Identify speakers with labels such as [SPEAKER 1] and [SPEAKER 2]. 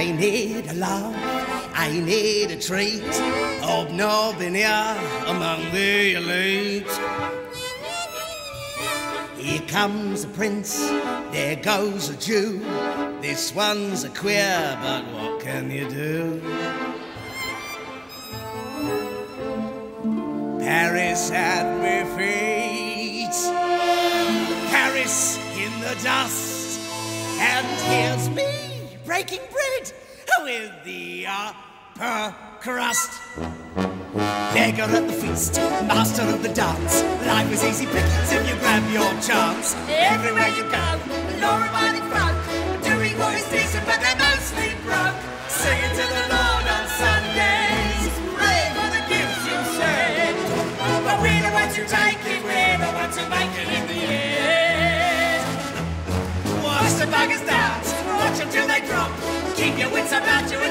[SPEAKER 1] I need a love, I need a treat, hobnobbing here among the elite. Here comes a prince, there goes a Jew. This one's a queer, but what can you do? Paris at my feet, Paris the dust, and here's me breaking bread with the upper crust. Beggar at the feast, master of the dance. Life is easy pickings if you grab your chance.
[SPEAKER 2] Everywhere you go, law-abiding folk, doing what is decent, but they're mostly broke. Singing to the Lord on Sundays, praying for the gifts you send. But we're the ones who take it, Watch until they drop. Keep your wits about you